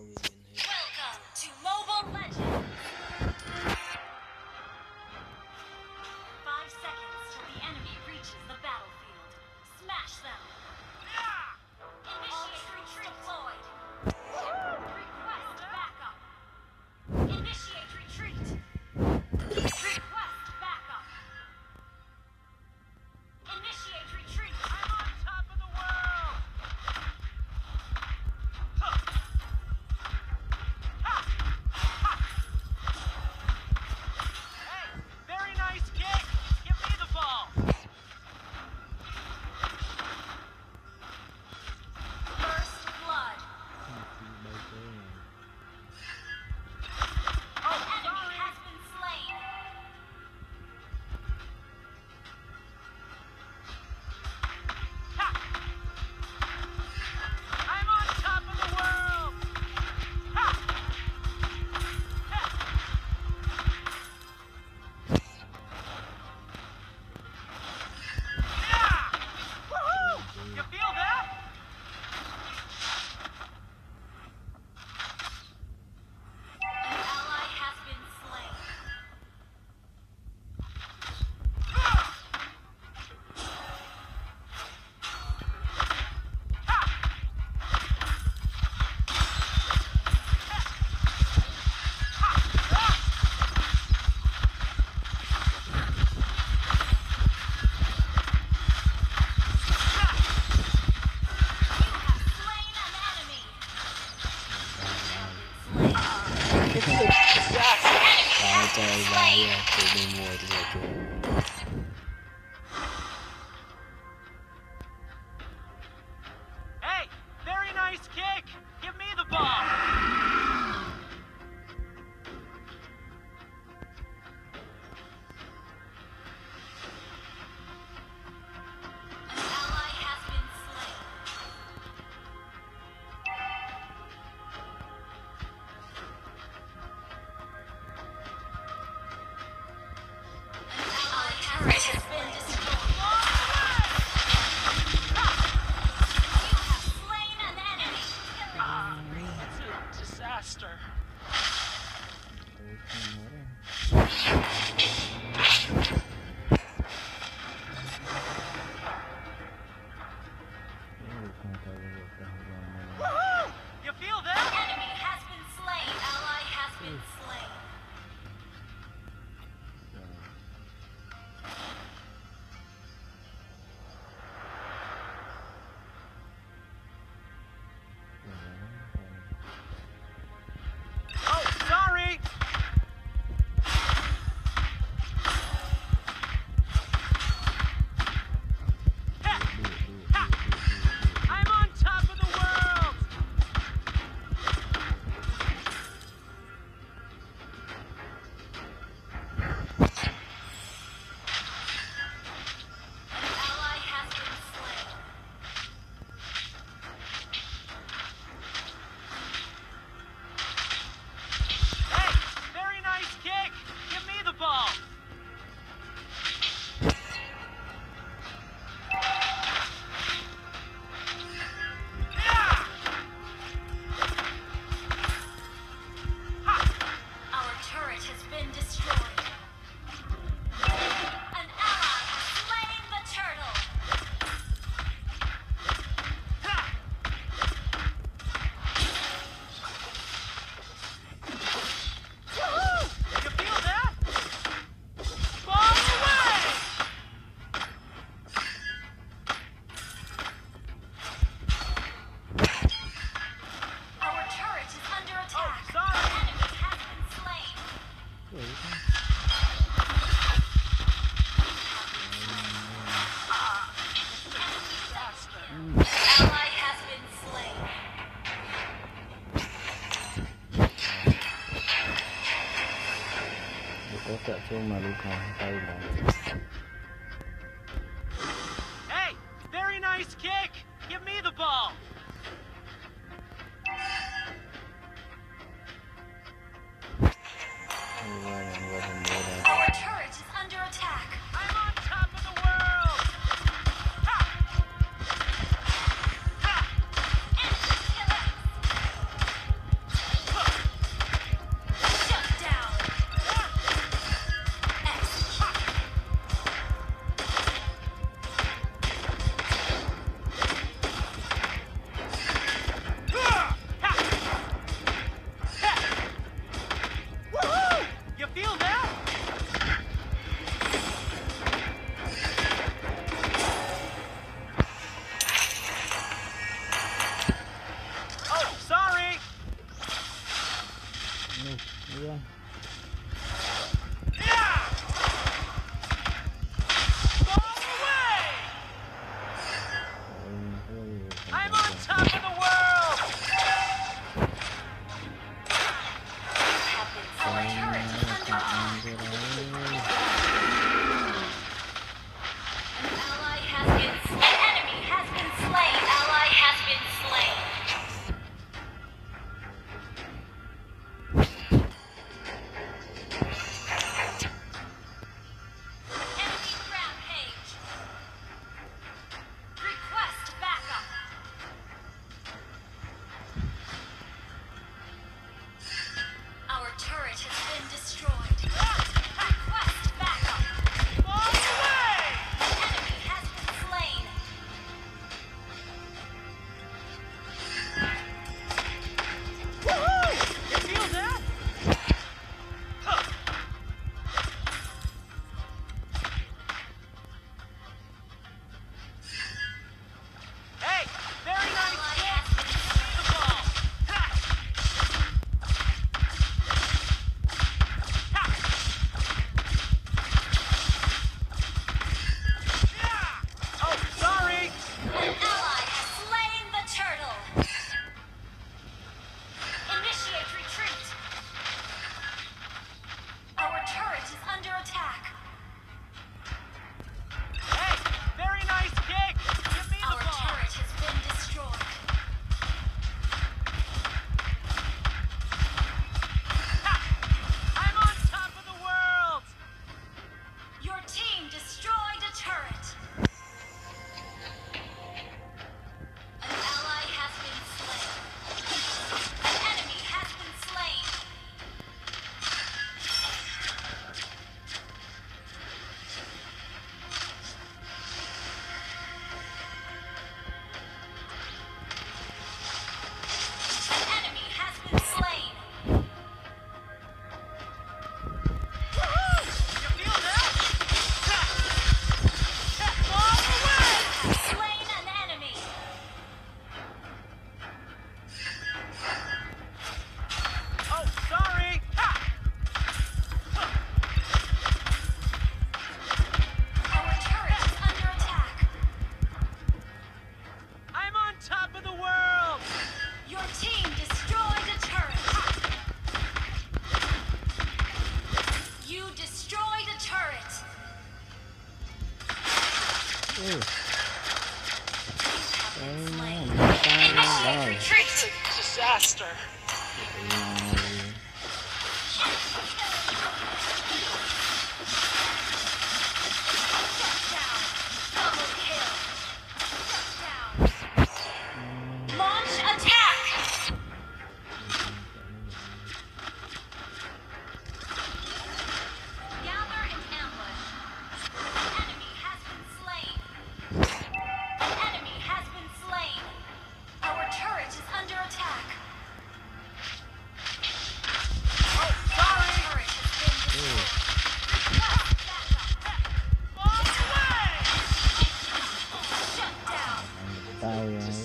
filming Seu maluco, não tá aí.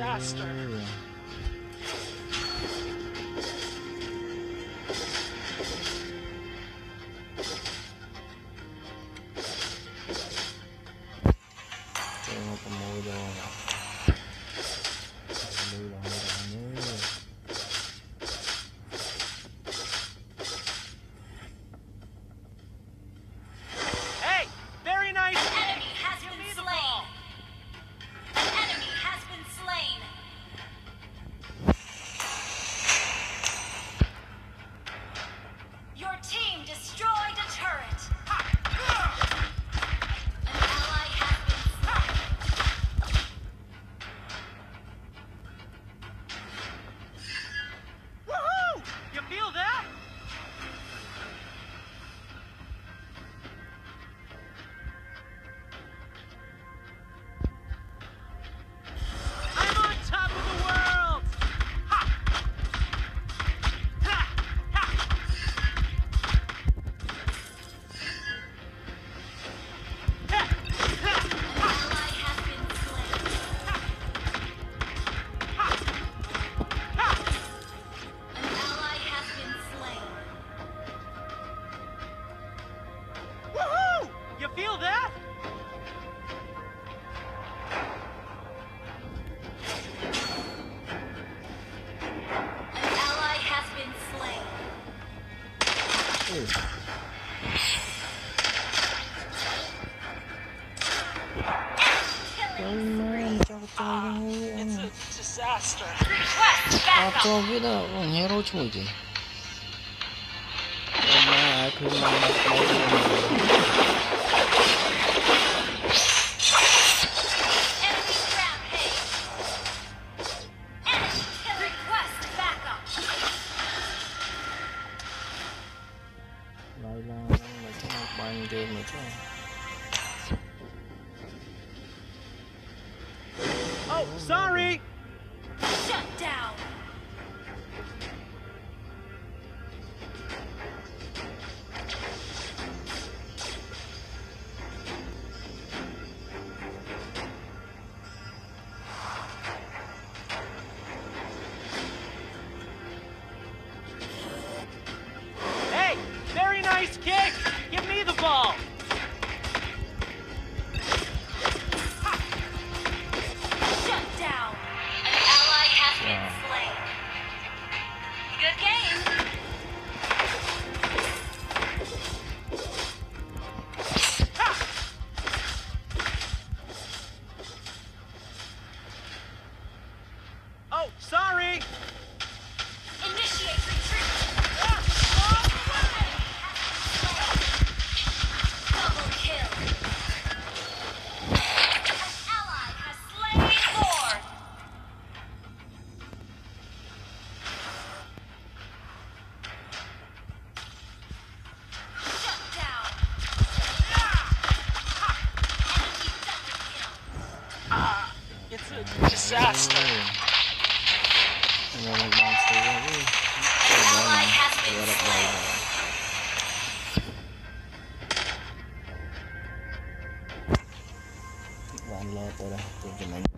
disaster. เอาตัวพี่เด้อผมให้รู้ช่วยดิมาคือมันไม่ได้ Rồi mình bàn xí ra đi Rồi đó này Rồi đập đầy này Bạn lo tới đây, Tôi cho mình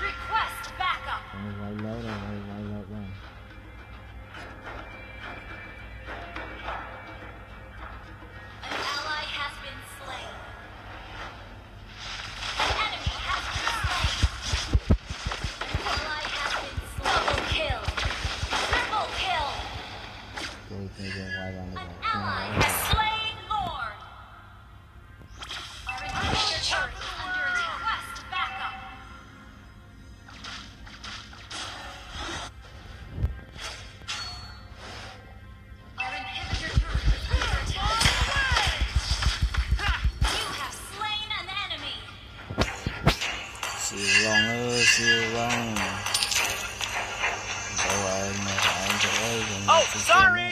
Request backup. Oh, sorry!